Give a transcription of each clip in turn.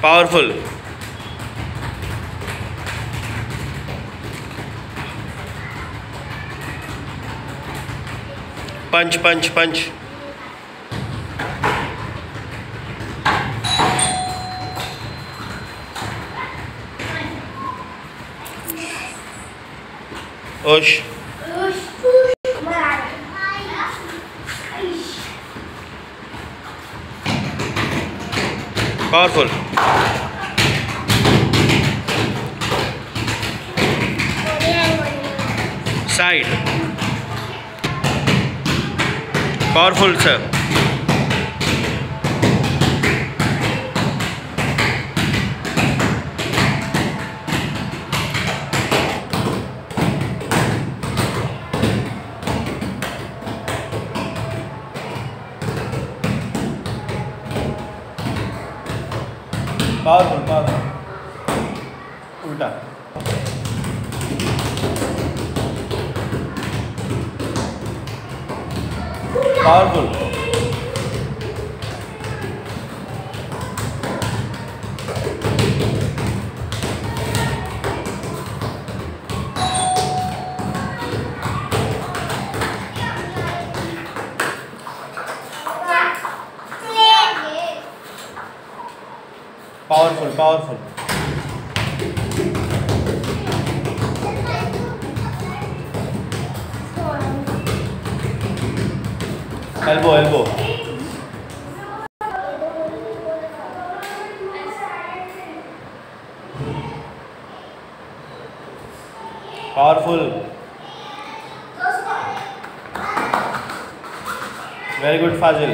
powerful. Punch punch punch. Osh. Powerful side powerful sir powerful powerful उल्टा। Powerful powerful powerful elbow elbow powerful very good Fazil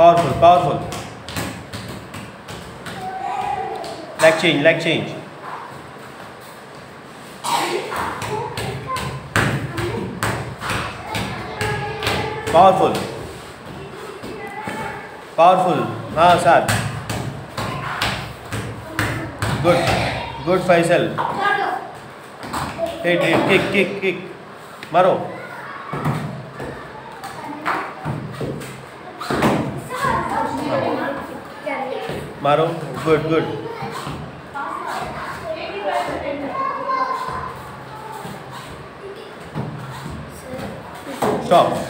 powerful powerful leg change leg change powerful powerful हाँ साथ good good Faisal hit hit kick kick kick मारो मारो good good stop